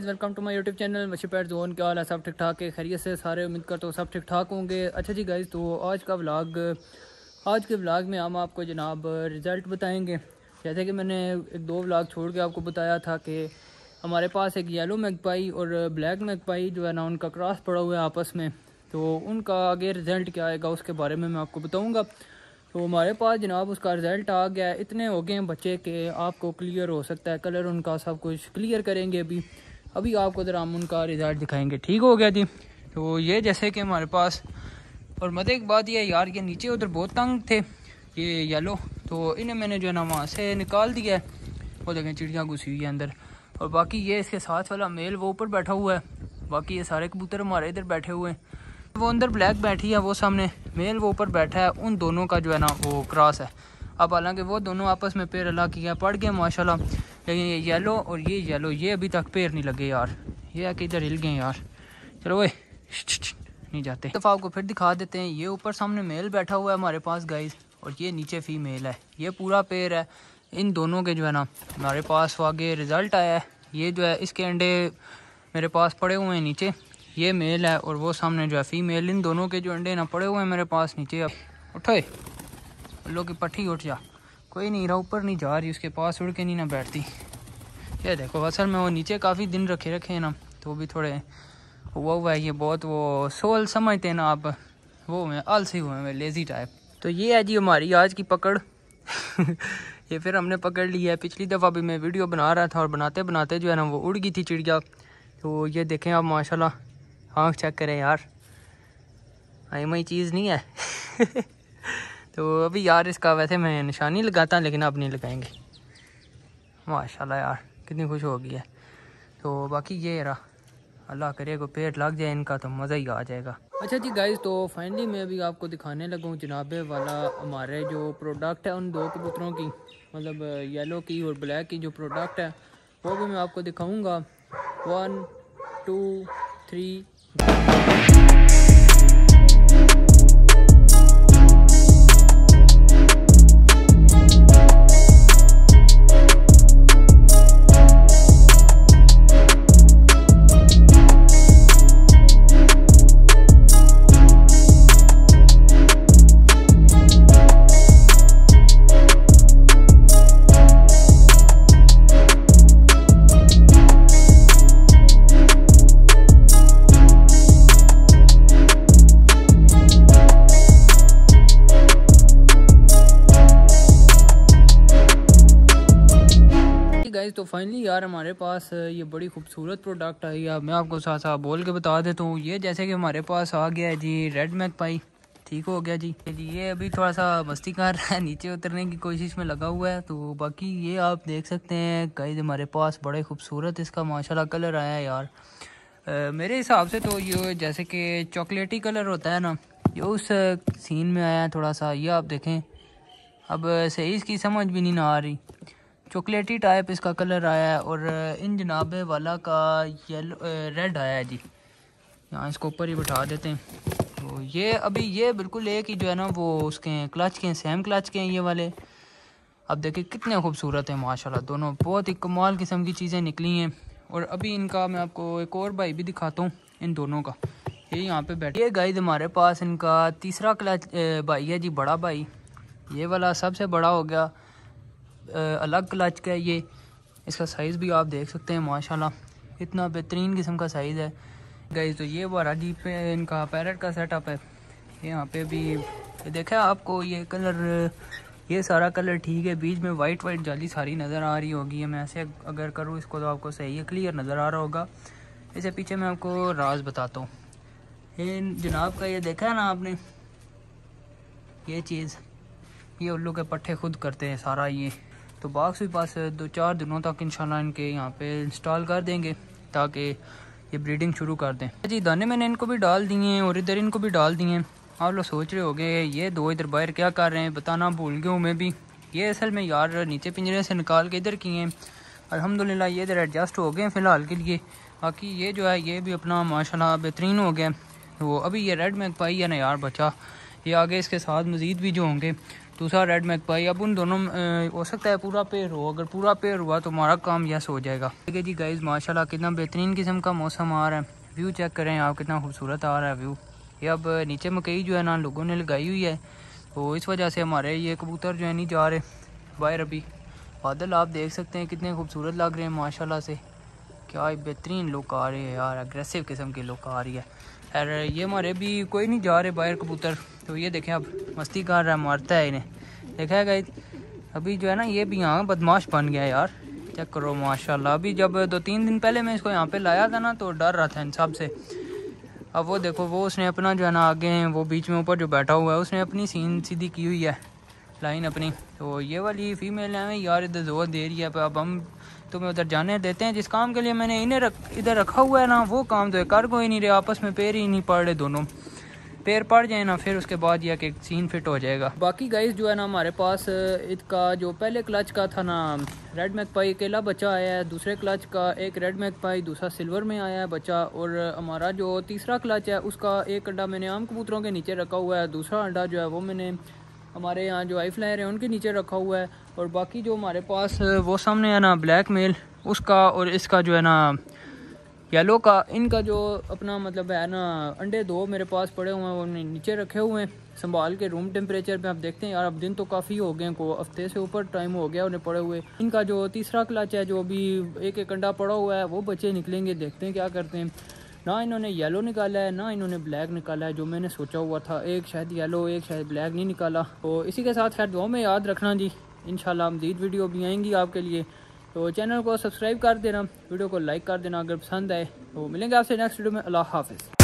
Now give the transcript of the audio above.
Welcome to my YouTube channel Machhi pet zone, क्या हाल है? सब ठीक ठाक है? खैरियत से सारे, उम्मीद करते हो सब ठीक ठाक होंगे। अच्छा जी गाइज़ तो आज का व्लॉग आज के व्लॉग में हम आपको जनाब रिज़ल्ट बताएँगे। जैसे कि मैंने एक दो व्लॉग छोड़ के आपको बताया था कि हमारे पास एक येलो मैगपाई और ब्लैक मैगपाई जो है ना, उनका क्रॉस पड़ा हुआ है आपस में। तो उनका आगे रिज़ल्ट क्या आएगा, उसके बारे में मैं आपको बताऊँगा। तो हमारे पास जनाब उसका रिज़ल्ट आ गया, इतने हो गए हैं बच्चे के आपको क्लियर हो सकता है। कलर उनका सब कुछ क्लियर करेंगे अभी। अभी आपको ज़रा हम उनका रिज़ल्ट दिखाएँगे। ठीक हो गया जी। तो ये जैसे कि हमारे पास, और मज़े एक बात ये यार, ये नीचे उधर बहुत तंग थे, ये येलो तो इन्हें मैंने जो है ना वहाँ से निकाल दिया है। वो देखें, चिड़िया घुसी हुई है अंदर। और बाकी ये इसके साथ वाला मेल वो ऊपर बैठा हुआ है। बाकी ये सारे कबूतर हमारे इधर बैठे हुए हैं। वो अंदर ब्लैक बैठी है वो सामने। मेल वो ऊपर बैठा है, उन दोनों का जो है ना वो क्रॉस है। अब हालाँकि वो दोनों आपस में पेड़ अल्लाह किया पड़ गए, माशाल्लाह। लेकिन ये येलो और ये येलो ये अभी तक पेड़ नहीं लगे यार। ये है कि इधर हिल गए यार। चलो वो नहीं जाते। दफ़ा आपको फिर दिखा देते हैं, ये ऊपर सामने मेल बैठा हुआ है हमारे पास गाइज़ और ये नीचे फीमेल है। ये पूरा पेड़ है। इन दोनों के जो है ना, हमारे पास आगे रिज़ल्ट आया है। ये जो है, इसके अंडे मेरे पास पड़े हुए हैं नीचे। ये मेल है और वो सामने जो है फीमेल इन दोनों के जो अंडे ना, पड़े हुए हैं मेरे पास नीचे। अब उठोए लो की पट्टी उठ जा। कोई नहीं, रहा ऊपर नहीं जा रही, उसके पास उड़ के नहीं ना बैठती। ये देखो, असल में वो नीचे काफ़ी दिन रखे रखे हैं ना तो भी थोड़े हुआ हुआ है। ये बहुत वो सोल समझते हैं ना आप। वो हुए आलसी हुए हैं लेज़ी टाइप तो ये है जी हमारी आज की पकड़। ये फिर हमने पकड़ लिया है। पिछली दफ़ा भी मैं वीडियो बना रहा था और बनाते बनाते जो है ना वो उड़ गई थी चिड़िया। तो ये देखें आप, माशाल्लाह। आँख चेक करें यार। आई, मई चीज़ नहीं है। तो अभी यार इसका वैसे मैं निशानी लगाता, लेकिन अब नहीं लगाएँगे। माशाल्लाह यार, कितनी खुश हो गई है। तो बाकी ये रहा। अल्लाह करे को पेट लग जाए इनका तो मज़ा ही आ जाएगा। अच्छा जी गाइज़ तो फाइनली मैं अभी आपको दिखाने लगा हूँ जनाबे वाला हमारे जो प्रोडक्ट है उन दो कबूतरों की। मतलब येलो की और ब्लैक की जो प्रोडक्ट है, वो भी मैं आपको दिखाऊँगा। वन टू थ्री तो फाइनली यार हमारे पास ये बड़ी खूबसूरत प्रोडक्ट आई। है मैं आपको साथ साथ बोल के बता देता हूँ। ये जैसे कि हमारे पास आ गया है जी रेड मैक पाई ठीक हो गया जी। जी ये अभी थोड़ा सा मस्ती कर रहा है नीचे उतरने की कोशिश में लगा हुआ है। तो बाकी ये आप देख सकते हैं कई हमारे पास बड़े खूबसूरत इसका माशाल्लाह कलर आया है यार। आ, मेरे हिसाब से तो ये जैसे कि चॉकलेटी कलर होता है ना ये उस सीन में आया है थोड़ा सा ये आप देखें। अब सही इसकी समझ भी नहीं ना आ रही। चॉकलेटी टाइप इसका कलर आया है और इन जनाबे वाला का येलो रेड आया है जी। यहाँ इसको ऊपर ही बैठा देते हैं। तो ये अभी ये बिल्कुल एक ही जो है ना, वो उसके क्लच के हैं, सेम क्लच के हैं ये वाले। अब देखिए कितने खूबसूरत हैं, माशाल्लाह, दोनों बहुत ही कमाल किस्म की चीज़ें निकली हैं। और अभी इनका मैं आपको एक और भाई भी दिखाता हूँ, इन दोनों का। ये यहाँ पे बैठे ये गाइड हमारे पास इनका तीसरा क्लच भाई है जी, बड़ा भाई। ये वाला सबसे बड़ा हो गया। अलग क्लच का है ये। इसका साइज़ भी आप देख सकते हैं, माशाल्लाह। इतना बेहतरीन किस्म का साइज़ है। गई तो ये वाला जी पे, इनका पैरट का सेटअप है। यहाँ पे भी देखा आपको, ये कलर ये सारा कलर ठीक है। बीच में वाइट वाइट जाली सारी नज़र आ रही होगी। मैं ऐसे अगर करूँ, इसको तो आपको सही है क्लियर नज़र आ रहा होगा। इसे पीछे मैं आपको राज बताता हूँ। ये जनाब का ये देखा है ना आपने? ये चीज़, ये उल्लू के पट्टे खुद करते हैं सारा ये। तो बॉक्स भी पास दो चार दिनों तक इंशाल्लाह इनके यहाँ पे इंस्टॉल कर देंगे, ताकि ये ब्रीडिंग शुरू कर दें। जी, दाने मैंने इनको भी डाल दिए हैं और इधर इनको भी डाल दिए हैं। आप लोग सोच रहे होगे, ये दो इधर बाहर क्या कर रहे हैं, बताना भूल गया हूँ मैं भी। ये असल में यार नीचे पिंजरे से निकाल के इधर किए हैं। अल्हम्दुलिल्लाह, ये इधर एडजस्ट हो गए हैं फ़िलहाल के लिए। बाकी ये जो है, ये भी अपना माशाल्लाह बेहतरीन हो गया वो अभी ये रेड मैक पाई है ना यार बचा ये आगे इसके साथ मज़ीद भी जो होंगे। दूसरा रेड मैक पाई अब उन दोनों हो सकता है पूरा पेड़ हो। अगर पूरा पेड़ हुआ तो हमारा काम यस हो जाएगा। ठीक है जी गाइज़ माशाल्लाह कितना बेहतरीन किस्म का मौसम आ रहा है। व्यू चेक करें आप, कितना खूबसूरत आ रहा है व्यू ये अब नीचे मकई जो है ना, लोगों ने लगाई हुई है। तो इस वजह से हमारे ये कबूतर जो है नहीं जा रहे। बाहर अभी बादल आप देख सकते हैं, कितने खूबसूरत लग रहे हैं, माशाल्लाह से। क्या बेहतरीन लुक आ रही है यार अग्रेसिव किस्म की लुक आ रही है। और ये हमारे भी कोई नहीं जा रहे बाहर कबूतर। तो ये देखें अब मस्ती कर रहा है, मारता है इन्हें। देखा है अभी जो है ना, ये भी यहाँ बदमाश बन गया यार। चेक करो, माशाल्लाह। अभी जब दो तीन दिन पहले मैं इसको यहाँ पे लाया था ना तो डर रहा था इन सबसे। अब वो देखो, वो उसने अपना जो है ना, आगे वो बीच में ऊपर जो बैठा हुआ है, उसने अपनी सीन सीधी की हुई है, लाइन अपनी। तो ये वाली फीमेल है, यार, इधर ज़ोर दे रही है, अब हम तुम्हें उधर जाने देते हैं। जिस काम के लिए मैंने इन्हें रख, इधर रखा हुआ है ना, वो काम तो कर कोई नहीं रहे, आपस में पैर ही नहीं पड़ रहे दोनों। पैर पड़ जाए ना, फिर उसके बाद यह कि सीन फिट हो जाएगा। बाकी गाइस जो है ना, हमारे पास इसका जो पहले क्लच का था ना रेड मैक पाई अकेला बच्चा आया है। दूसरे क्लच का एक रेड मैक पाई दूसरा सिल्वर में आया है बच्चा। और हमारा जो तीसरा क्लच है, उसका एक अंडा मैंने आम कबूतरों के नीचे रखा हुआ है। दूसरा अंडा जो है, वो मैंने हमारे यहाँ जो आई फ्लायर है, उनके नीचे रखा हुआ है। और बाकी जो हमारे पास वो सामने है ना ब्लैक मेल उसका और इसका जो है ना येलो का, इनका जो अपना मतलब है ना, अंडे दो मेरे पास पड़े हुए हैं, वो नीचे रखे हुए हैं। संभाल के रूम टेम्परेचर पे आप देखते हैं, यार, अब दिन तो काफ़ी हो गए हैं, को हफ़्ते से ऊपर टाइम हो गया उन्हें पड़े हुए। इनका जो तीसरा क्लच है, जो अभी एक एक अंडा पड़ा हुआ है, वो बच्चे निकलेंगे, देखते हैं क्या करते हैं। ना इन्होंने येलो निकाला है, ना इन्होंने ब्लैक निकाला है, जो मैंने सोचा हुआ था। एक शायद येलो एक शायद ब्लैक नहीं निकाला। तो इसी के साथ खैर दो में याद रखना जी। इन मजीद वीडियो भी आएँगी आपके लिए। तो चैनल को सब्सक्राइब कर देना, वीडियो को लाइक कर देना अगर पसंद आए तो मिलेंगे आपसे नेक्स्ट वीडियो में, अल्लाह हाफिज़।